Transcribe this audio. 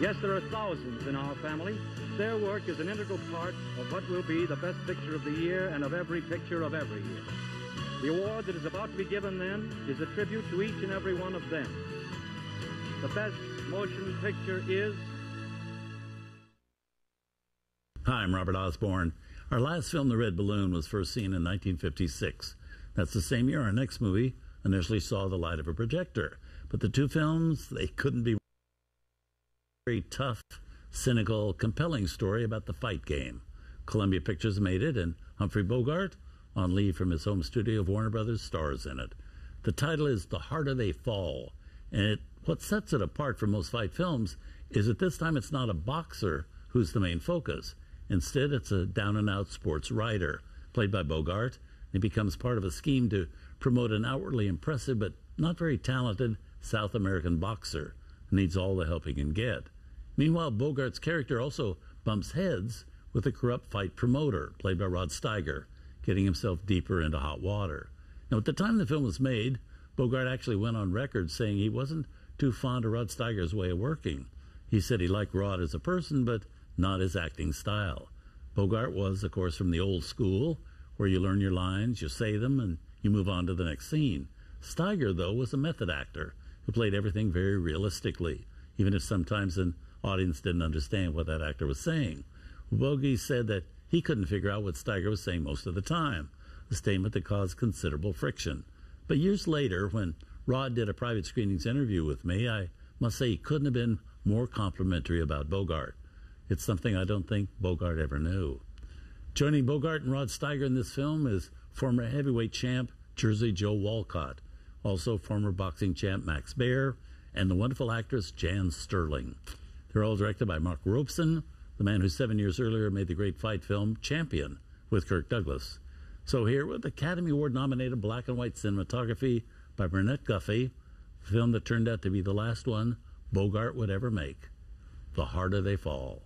Yes, there are thousands in our family. Their work is an integral part of what will be the best picture of the year and of every picture of every year. The award that is about to be given then is a tribute to each and every one of them. The best motion picture is. Hi, I'm Robert Osborne. Our last film, The Red Balloon, was first seen in 1956. That's the same year our next movie initially saw the light of a projector. But the two films, they couldn't be very tough, cynical, compelling story about the fight game. Columbia Pictures made it, and Humphrey Bogart, on leave from his home studio of Warner Brothers, stars in it. The title is The Harder They Fall, and it, what sets it apart from most fight films is that this time it's not a boxer who's the main focus. Instead, it's a down and out sports writer, played by Bogart. He becomes part of a scheme to promote an outwardly impressive but not very talented South American boxer who needs all the help he can get. Meanwhile, Bogart's character also bumps heads with a corrupt fight promoter, played by Rod Steiger, getting himself deeper into hot water. Now, at the time the film was made, Bogart actually went on record saying he wasn't too fond of Rod Steiger's way of working. He said he liked Rod as a person, but not his acting style. Bogart was, of course, from the old school, where you learn your lines, you say them, and you move on to the next scene. Steiger, though, was a method actor who played everything very realistically, even if sometimes an audience didn't understand what that actor was saying. Bogey said that he couldn't figure out what Steiger was saying most of the time, a statement that caused considerable friction. But years later, when Rod did a private screenings interview with me, I must say he couldn't have been more complimentary about Bogart. It's something I don't think Bogart ever knew. Joining Bogart and Rod Steiger in this film is former heavyweight champ Jersey Joe Walcott, also former boxing champ Max Baer, and the wonderful actress Jan Sterling. They're all directed by Mark Robson, the man who seven years earlier made the great fight film Champion with Kirk Douglas. So here with Academy Award nominated black and white cinematography by Burnett Guffey, a film that turned out to be the last one Bogart would ever make. The Harder They Fall.